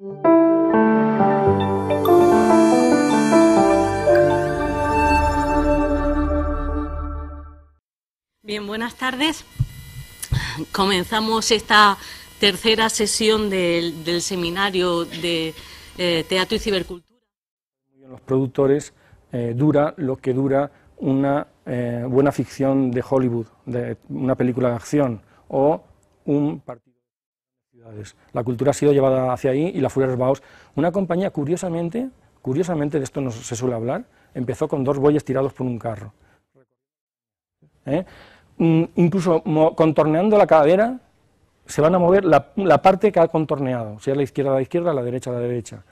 Bien, buenas tardes. Comenzamos esta tercera sesión del, seminario de eh, Teatro y Cibercultura. Los productores eh, dura lo que dura una eh, buena ficción de Hollywood, una película de acción o un partido La cultura ha sido llevada hacia ahí y la Furia Baus, una compañía curiosamente, curiosamente de esto no se suele hablar, empezó con dos bueyes tirados por un carro. Mm, incluso contorneando la cadera, se van a mover la, parte que ha contorneado, sea la izquierda a la izquierda, la derecha a la derecha.